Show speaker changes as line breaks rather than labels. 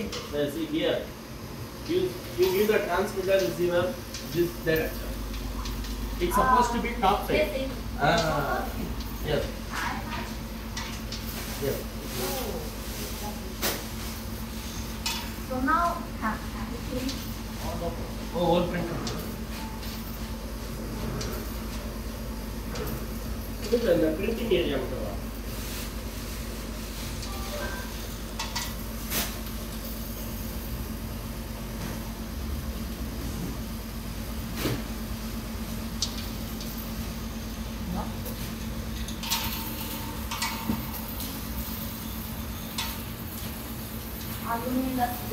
important.
Uh, see here, you you give the transmitter receiver this direction. It's supposed to be top side.
Yes,
Ah, yes, yes.
So now, have, have you finished?
Oh, whole printer. ಇದು the printing area
되나? 아닙니다.